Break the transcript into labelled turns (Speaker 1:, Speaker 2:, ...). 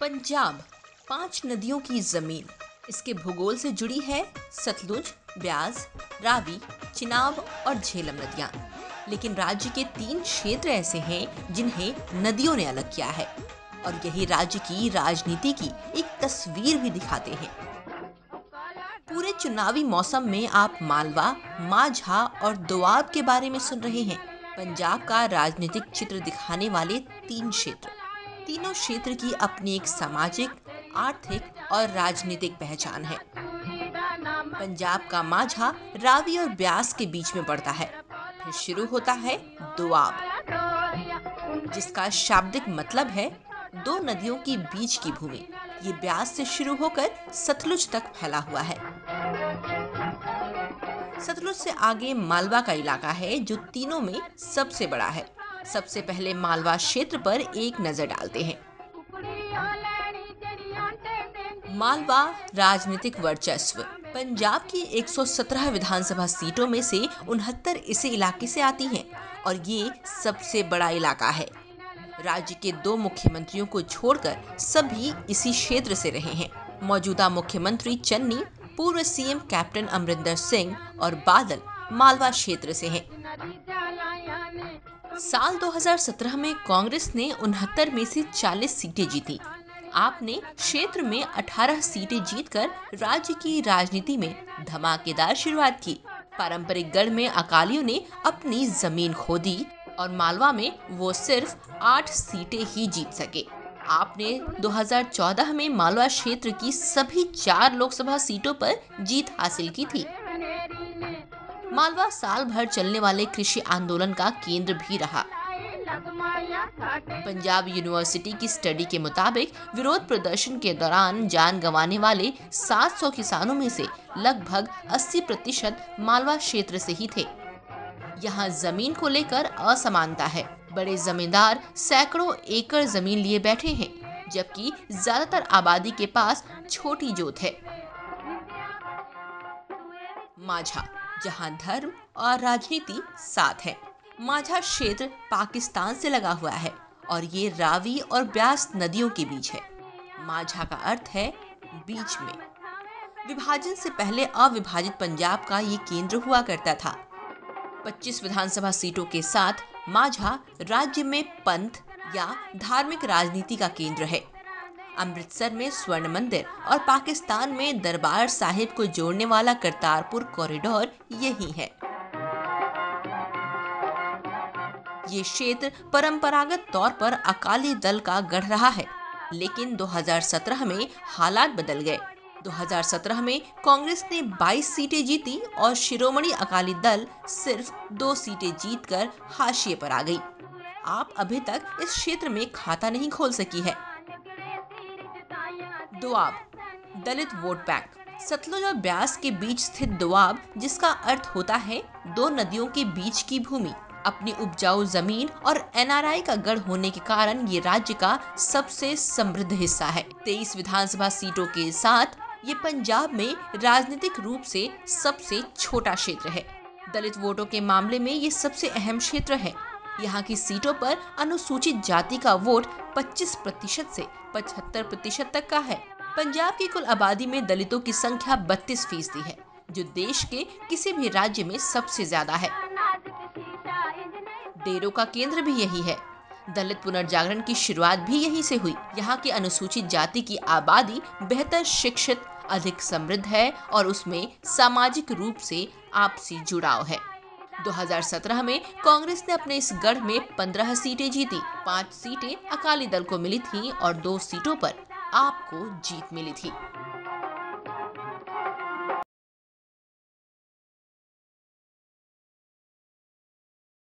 Speaker 1: पंजाब, पाँच नदियों की ज़मीन। इसके भूगोल से जुड़ी है सतलुज, ब्यास, रावी, चिनाब और झेलम नदियाँ। लेकिन राज्य के तीन क्षेत्र ऐसे हैं जिन्हें नदियों ने अलग किया है। और यही राज्य की राजनीति की एक तस्वीर भी दिखाते हैं। पूरे चुनावी मौसम में आप मालवा, माझा और दोआब के बारे में सुन रहे हैं। पंजाब का राजनीतिक चित्र दिखाने वाले तीन क्षेत्र। तीनों क्षेत्र की अपनी एक सामाजिक, आर्थिक और राजनीतिक पहचान है। पंजाब का माझा रावी और ब्यास के बीच में पड़ता है। फिर शुरू होता है दुआब, जिसका शाब्दिक मतलब है दो नदियों के बीच की भूमि। ये ब्यास से शुरू होकर सतलुज तक फैला हुआ है। सतलुज से आगे मालवा का इलाका है, जो तीनों में सबसे बड़ा है। सबसे पहले मालवा क्षेत्र पर एक नज़र डालते हैं। मालवा राजनीतिक वर्चस्व। पंजाब की 117 विधानसभा सीटों में से उनहत्तर इसी इलाके से आती हैं और ये सबसे बड़ा इलाका है। राज्य के दो मुख्यमंत्रियों को छोड़कर सभी इसी क्षेत्र से रहे हैं। मौजूदा मुख्यमंत्री चन्नी, पूर्व सीएम कैप्टन अमरिंदर सिंह और बादल मालवा क्षेत्र से हैं। साल 2017 में कांग्रेस ने उनहत्तर में से 40 सीटें जीती। आपने क्षेत्र में 18 सीटें जीतकर राज्य की राजनीति में धमाकेदार शुरुआत की। पारंपरिक गढ़ में अकालियों ने अपनी ज़मीन खो दी और मालवा में वो सिर्फ़ आठ सीटें ही जीत सके। आपने 2014 में मालवा क्षेत्र की सभी चार लोकसभा सीटों पर जीत हासिल की थी। मालवा साल भर चलने वाले कृषि आंदोलन का केंद्र भी रहा। पंजाब यूनिवर्सिटी की स्टडी के मुताबिक विरोध प्रदर्शन के दौरान जान गंवाने वाले 700 किसानों में से लगभग 80 प्रतिशत मालवा क्षेत्र से ही थे। यहाँ ज़मीन को लेकर असमानता है। बड़े जमींदार सैकड़ों एकड़ ज़मीन लिए बैठे हैं, जबकि ज़्यादातर आबादी के पास छोटी जोत है। माझा जहाँ धर्म और राजनीति साथ है। माझा क्षेत्र पाकिस्तान से लगा हुआ है और ये रावी और ब्यास नदियों के बीच है। माझा का अर्थ है बीच में। विभाजन से पहले अविभाजित पंजाब का ये केंद्र हुआ करता था। 25 विधानसभा सीटों के साथ माझा राज्य में पंथ या धार्मिक राजनीति का केंद्र है। अमृतसर में स्वर्ण मंदिर और पाकिस्तान में दरबार साहिब को जोड़ने वाला करतारपुर कॉरिडोर यही है। ये क्षेत्र परंपरागत तौर पर अकाली दल का गढ़ रहा है, लेकिन 2017 में हालात बदल गए। 2017 में कांग्रेस ने 22 सीटें जीती और शिरोमणि अकाली दल सिर्फ़ दो सीटें जीतकर हाशिए पर आ गई। आप अभी तक इस क्षेत्र में खाता नहीं खोल सकी है। Doab, Dalit vote bank. Sutlej और ब्यास के बीच स्थित दुआब, जिसका अर्थ होता है दो नदियों के बीच की भूमि, अपनी उपजाऊ ज़मीन और एनआरआई का गढ़ होने के कारण ये राज्य का सबसे समृद्ध हिस्सा है। तेईस विधानसभा सीटों के साथ ये पंजाब में राजनीतिक रूप से सबसे छोटा क्षेत्र है। दलित वोटों के मामले में ये सबसे अहम क्षेत्र है। यहाँ की सीटों पर अनुसूचित जाति का वोट 25 प्रतिशत से 75 प्रतिशत तक का है। पंजाब की कुल आबादी में दलितों की संख्या 32 फ़ीसदी है, जो देश के किसी भी राज्य में सबसे ज़्यादा है। डेरों का केंद्र भी यही है। दलित पुनर्जागरण की शुरुआत भी यहीं से हुई। यहाँ की अनुसूचित जाति की आबादी बेहतर शिक्षित, अधिक समृद्ध है और उसमें सामाजिक रूप से आपसी जुड़ाव है। 2017 में कांग्रेस ने अपने इस गढ़ में 15 सीटें जीती। पाँच सीटें अकाली दल को मिली थी और दो सीटों पर आपको जीत मिली थी।